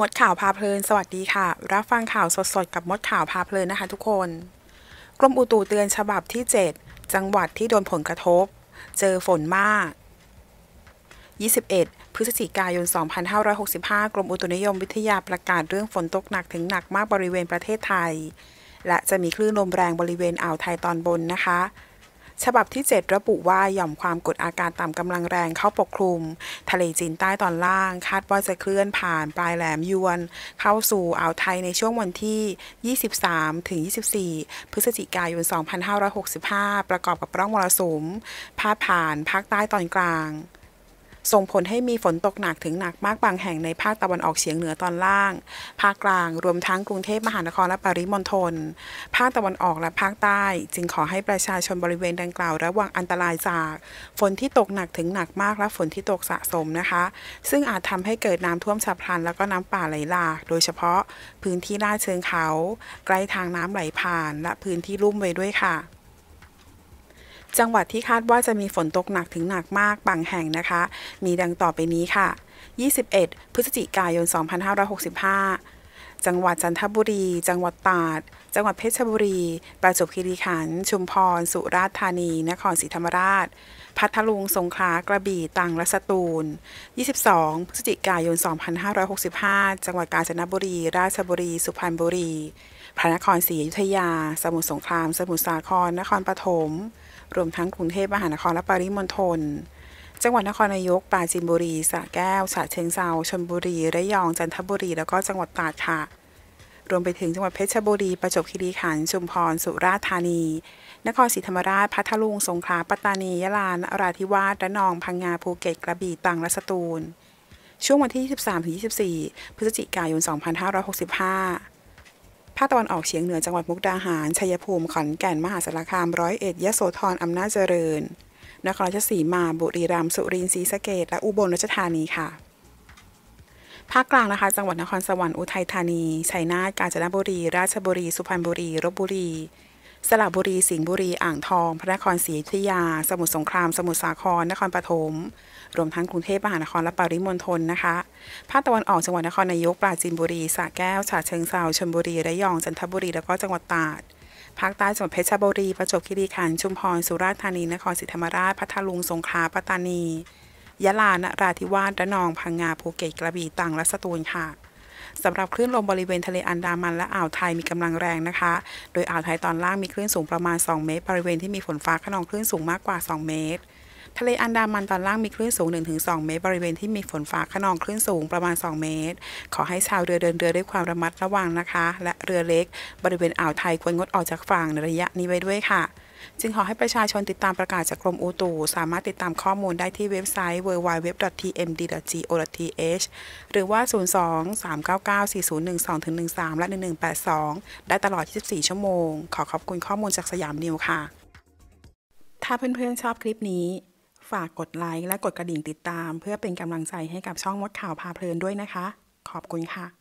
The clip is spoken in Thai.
มดข่าวพาเพลิน สวัสดีค่ะ รับฟังข่าวสดๆ กับมดข่าวพาเพลินนะคะทุกคน กรมอุตุเตือนฉบับที่ 7 จังหวัดที่โดนผลกระทบ เจอฝนมาก 21 พฤศจิกายน 2565 กรมอุตุนิยมวิทยาประกาศเรื่องฝนตกหนักถึงหนักมากบริเวณประเทศไทย และจะมีคลื่นลมแรงบริเวณอ่าวไทยตอนบนนะคะ ฉบับที่ 7 ระบุว่าหย่อมความกดอากาศต่ำกำลังแรงเข้าปกคลุม ทะเลจีนใต้ตอนล่าง คาดว่าจะเคลื่อนผ่านปลายแหลมยวน เข้าสู่อ่าวไทยในช่วงวันที่ 23 ถึง 24 พฤศจิกายน 2565 ประกอบกับร่องมรสุมพาดผ่านภาคใต้ตอนกลาง ส่งผลให้มีฝนตกหนักถึงหนักมากบางแห่งในภาคตะวันออกเฉียงเหนือตอนล่าง ภาคกลางรวมทั้งกรุงเทพมหานครและปริมณฑล ภาคตะวันออกและภาคใต้ จึงขอให้ประชาชนบริเวณดังกล่าว ระวังอันตรายจากฝนที่ตกหนักถึงหนักมากและฝนที่ตกสะสมนะคะ ซึ่งอาจทำให้เกิดน้ำท่วมฉับพลัน แล้วก็น้ำป่าไหลหลาก โดยเฉพาะพื้นที่ลาดเชิงเขา ใกล้ทางน้ำไหลผ่าน และพื้นที่ลุ่มไว้ด้วยค่ะ จังหวัดที่คาดว่าจะมีฝนตกหนักถึงหนักมากบางแห่งนะคะ มีดังต่อไปนี้ค่ะ 21 พฤศจิกายน 2565 จังหวัดจันทบุรี จังหวัดตราด จังหวัดเพชรบุรี ประจวบคีรีขันธ์ ชุมพร สุราษฎร์ธานี นครศรีธรรมราช พัทลุง สงขลา กระบี่ ตรัง และสตูล 22 พฤศจิกายน 2565 จังหวัดกาญจนบุรี ราชบุรี สุพรรณบุรี พระนครศรีอยุธยา สมุทรสงคราม สมุทรสาคร นครปฐม รวมทั้งกรุงเทพมหานครและปริมณฑล จังหวัดนครนายกปราจีนบุรีสระแก้วฉะเชิงเซาชลบุรีระยองจันทบุรี แล้วก็จังหวัดตราดค่ะ รวมไปถึงจังหวัดเพชรบุรี ประจวบคีรีขันธ์ชุมพรสุราษฎร์ธานี นครศรีธรรมราชพัทลุงสงขลาปัตตานียะลานราธิวาสระนองพังงาภูเก็ตกระบี่ตรังและสตูล ช่วงวันที่ 23-24 พฤศจิกายน 2565 ภาคตะวันออกเฉียงเหนือจังหวัดมุกดาหาร ชัยภูมิ ขอนแก่น มหาสารคาม ร้อยเอ็ด ยะโสธร อำนาจเจริญ นครราชสีมา บุรีรัมย์ สุรินทร์ ศรีสะเกดและอุบลราชธานีค่ะ ภาคกลางนะคะ จังหวัดนครสวรรค์ อุทัยธานี ชัยนาท กาญจนบุรี ราชบุรี สุพรรณบุรี ลบบุรี สระบุรี สิงห์บุรี อ่างทอง พระนครศรีอยุธยา สมุทรสงคราม สมุทรสาคร นครปฐม รวมทั้งกรุงเทพมหานครและปริมณฑลนะคะ ภาคตะวันออกจังหวัดนครนายก ปราจีนบุรี สระแก้ว ฉะเชิงเซาชลบุรี ระยอง จันทบุรี แล้วก็จังหวัดตราด ภาคใต้จังหวัดเพชรบุรี ประจวบคีรีขันธ์ ชุมพร สุราษฎร์ธานี นครศรีธรรมราช พัทลุง สงขลา ปัตตานี ยะลา นราธิวาส ระนอง พังงา ภูเก็ต กระบี่ ตรัง และสตูลค่ะ สำหรับคลื่นลมบริเวณทะเลอันดามันและอ่าวไทยมีกำลังแรงนะคะ โดยอ่าวไทยตอนล่างมีคลื่นสูงประมาณ 2 เมตร บริเวณที่มีฝนฟ้าขนองคลื่นสูงมากกว่า 2 เมตรทะเลอันดามันตอนล่างมีคลื่นสูง 1-2 เมตร บริเวณที่มีฝนฟ้าขนองคลื่นสูงประมาณ 2 เมตร ขอให้ชาวเรือเดินเรือด้วยความระมัดระวังนะคะ และเรือเล็ก บริเวณอ่าวไทยควรงดออกจากฝั่งในระยะนี้ไว้ด้วยค่ะ จึงขอให้ประชาชนติดตามประกาศจากกรมอุตุ สามารถติดตามข้อมูลได้ที่เว็บไซต์ www.tmd.go.th หรือว่า 02-399-4012-13 และ 1182 ได้ตลอด 24 ชั่วโมง ขอขอบคุณข้อมูลจากสยามนิวค่ะ ถ้าเพื่อนๆชอบคลิปนี้ ฝากกดไลค์และกดกระดิ่งติดตาม เพื่อเป็นกำลังใจให้กับช่องมดข่าวพาเพลินด้วยนะคะ ขอบคุณค่ะ